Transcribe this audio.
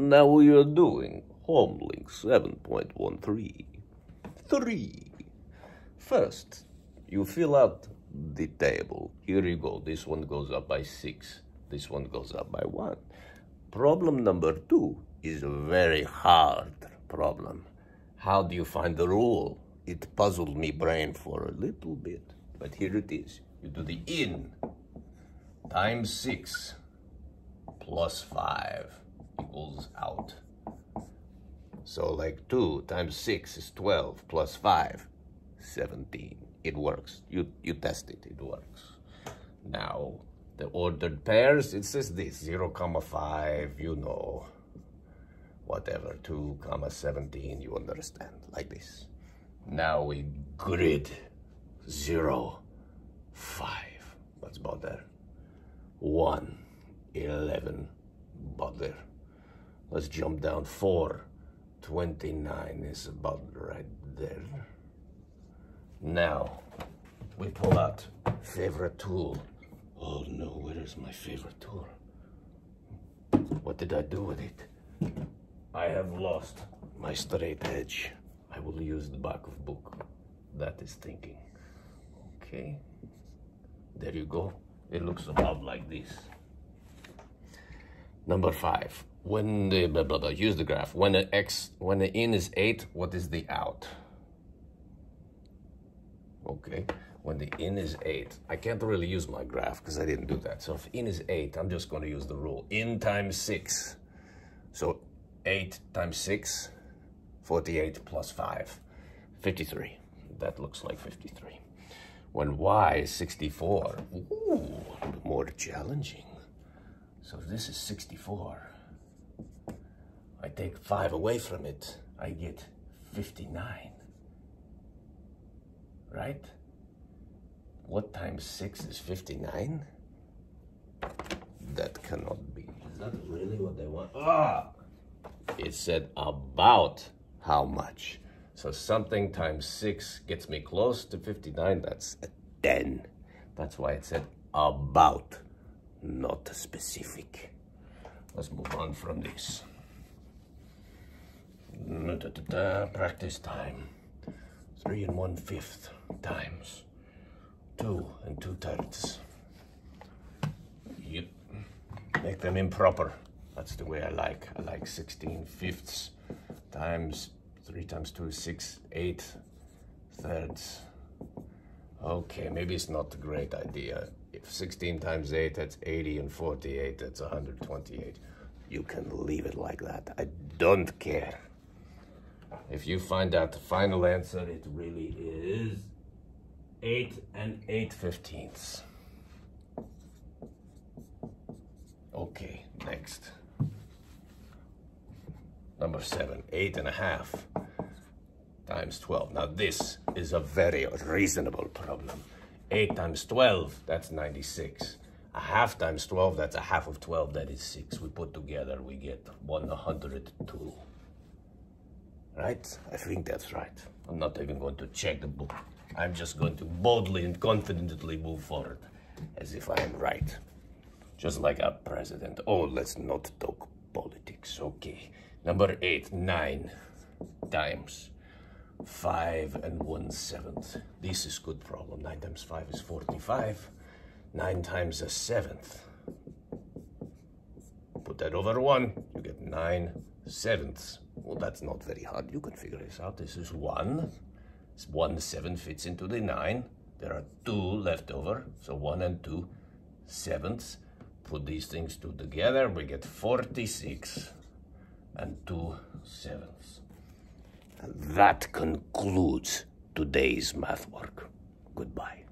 Now we are doing Homelink 7.13. 3. First, you fill out the table. Here you go. This one goes up by 6. This one goes up by 1. Problem number 2 is a very hard problem. How do you find the rule? It puzzled me brain for a little bit, but here it is. You do the in times 6 plus 5 equals out. So like 2 times 6 is 12 plus 5, 17. It works. You, you test it, it works. Now, the ordered pairs, it says this, 0, comma 5, you know, whatever, 2, comma 17, you understand, like this. Now we grid 0, 5, what's about there? 1, 11, about there. Let's jump down, 4, 29 is about right there. Now, we pull out favorite tool. Oh no, where is my favorite tool? What did I do with it? I have lost my straight edge. I will use the back of book. That is thinking. Okay. There you go. It looks about like this. Number five. When the blah blah blah use the graph. When the x when the in is eight, what is the out? Okay. When the in is eight, I can't really use my graph because I didn't do that. So if in is eight, I'm just going to use the rule. In times six. So 8 times 6, 48 plus 5, 53. That looks like 53. When y is 64, ooh, more challenging. So this is 64. I take 5 away from it, I get 59. Right? What times 6 is 59? That cannot be. Is that really what they want? Ah! it said about how much. So something times 6 gets me close to 59. That's a 10. That's why it said about, not specific. Let's move on from this. Practice time. 3 and one fifth times 2 and 2 thirds. Yep. Make them improper. That's the way I like. I like 16 fifths times 3 times 2 is 6, 8 thirds. Okay, maybe it's not a great idea. If 16 times 8, that's 80, and 48, that's 128. You can leave it like that. I don't care. If you find out the final answer, it really is 8 and 8 fifteenths. Okay, next. Number seven, eight and a half times 12. Now this is a very reasonable problem. Eight times 12, that's 96. A half times 12, that's a half of 12, that is six. We put together, we get 102. Right? I think that's right. I'm not even going to check the book. I'm just going to boldly and confidently move forward as if I am right. Just like our president. Oh, let's not talk politics. Okay. Number eight, nine times five and one seventh. This is good problem. Nine times five is 45. Nine times a seventh. Put that over one, you get nine sevenths. Well, that's not very hard. You can figure this out. This is one. One seven fits into the nine. There are two left over, so one and two sevenths. Put these things two together, we get 46 and two sevenths. And that concludes today's math work. Goodbye.